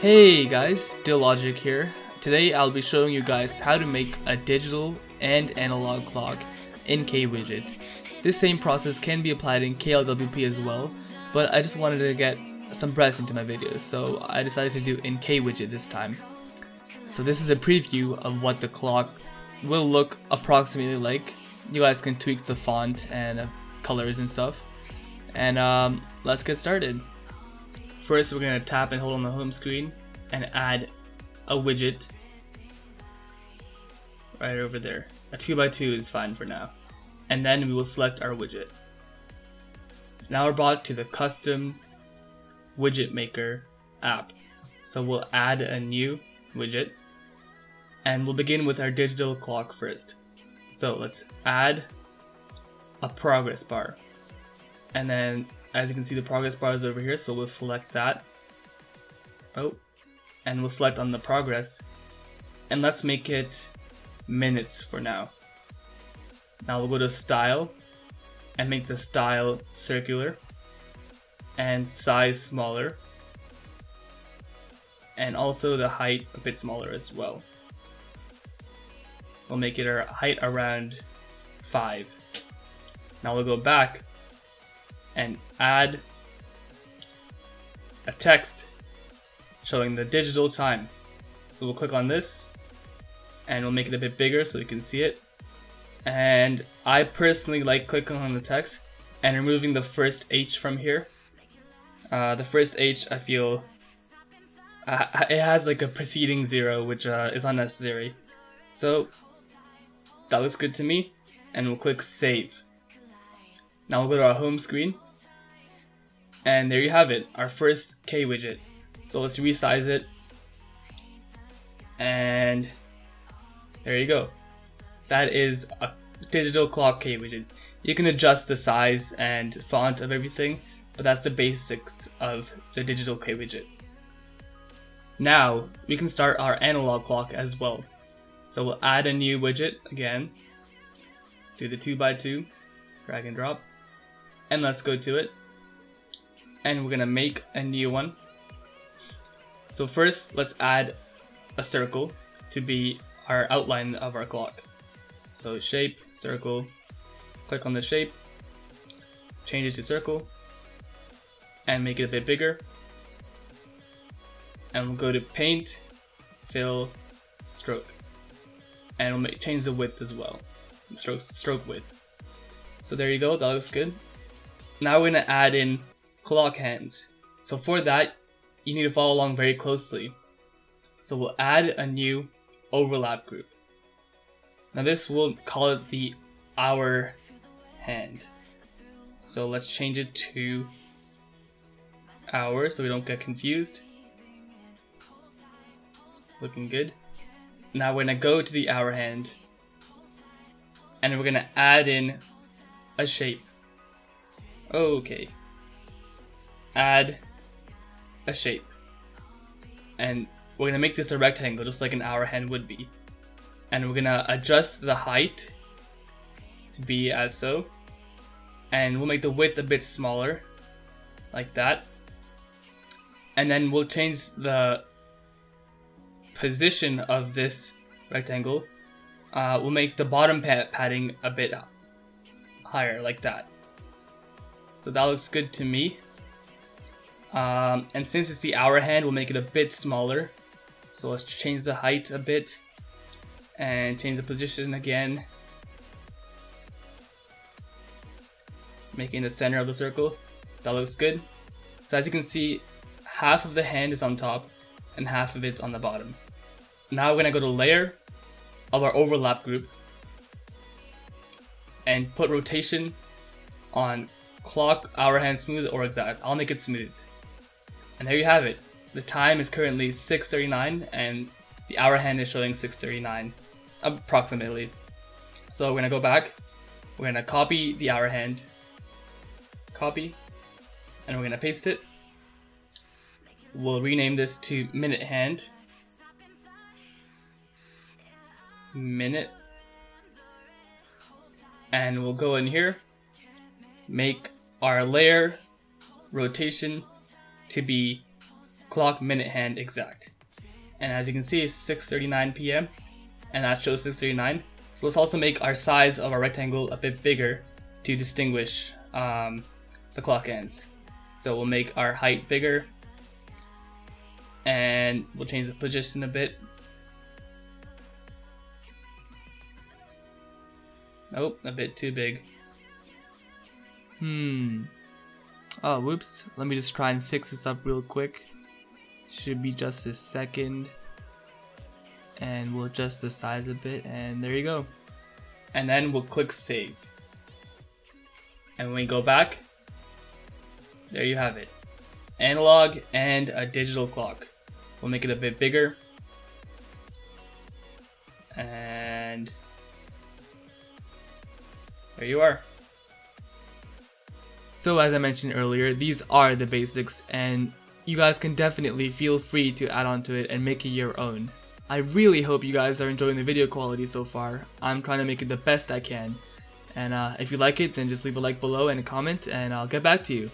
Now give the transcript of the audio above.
Hey guys, Dillogic here. Today I'll be showing you guys how to make a digital and analog clock in KWidget. This same process can be applied in KLWP as well, but I just wanted to get some breath into my videos, so I decided to do in KWidget this time. So this is a preview of what the clock will look approximately like. You guys can tweak the font and colors and stuff. And um, let's get started. First we're going to tap and hold on the home screen and add a widget right over there. A 2x2 is fine for now. And then we will select our widget. Now we're brought to the Kustom widget maker app. So we'll add a new widget and we'll begin with our digital clock first. So let's add a progress bar and then as you can see the progress bar is over here so we'll select that. Oh and we'll select on the progress. And let's make it minutes for now. Now we'll go to style and make the style circular and size smaller. And also the height a bit smaller as well. We'll make it our height around 5 now we'll go back and add a text showing the digital time. So we'll click on this and we'll make it a bit bigger so you can see it. And I personally like clicking on the text and removing the first H from here. Uh, the first H I feel uh, it has like a preceding zero which uh, is unnecessary. So that looks good to me and we'll click save. Now we'll go to our home screen. And there you have it, our first K widget. So let's resize it. And there you go. That is a digital clock K widget. You can adjust the size and font of everything, but that's the basics of the digital K widget. Now we can start our analog clock as well. So we'll add a new widget again, do the 2x2, drag and drop, and let's go to it and we're gonna make a new one. So first let's add a circle to be our outline of our clock. So shape circle click on the shape change it to circle and make it a bit bigger. And we'll go to paint fill stroke. And we'll make, change the width as well. Stroke stroke width. So there you go that looks good. Now we're to add in clock hands. So for that, you need to follow along very closely. So we'll add a new overlap group. Now this we'll call it the hour hand. So let's change it to hour so we don't get confused. Looking good. Now we're gonna go to the hour hand and we're gonna add in a shape. Okay. Add a shape. And we're to make this a rectangle just like an hour hand would be. And we're to adjust the height to be as so. And we'll make the width a bit smaller like that. And then we'll change the position of this rectangle. Uh, we'll make the bottom padding a bit higher like that. So that looks good to me. Um, and since it's the hour hand, we'll make it a bit smaller. So let's change the height a bit and change the position again. Making the center of the circle. That looks good. So as you can see, half of the hand is on top and half of it's on the bottom. Now we're gonna go to layer of our overlap group and put rotation on clock, hour hand smooth, or exact. I'll make it smooth. And there you have it. The time is currently 6.39 and the hour hand is showing 6.39 approximately. So we're gonna go back, we're gonna copy the hour hand, copy, and we're gonna paste it. We'll rename this to minute hand, minute, and we'll go in here. Make our layer rotation to be clock minute hand exact. And as you can see, it's 6.39 p.m. and that shows 6.39. So let's also make our size of our rectangle a bit bigger to distinguish um, the clock ends. So we'll make our height bigger and we'll change the position a bit. Nope, a bit too big. Hmm. Oh, whoops. Let me just try and fix this up real quick. Should be just a second. And we'll adjust the size a bit, and there you go. And then we'll click save. And when we go back, there you have it. Analog and a digital clock. We'll make it a bit bigger. And there you are. So as I mentioned earlier, these are the basics and you guys can definitely feel free to add on to it and make it your own. I really hope you guys are enjoying the video quality so far. I'm trying to make it the best I can. And uh, if you like it, then just leave a like below and a comment and I'll get back to you.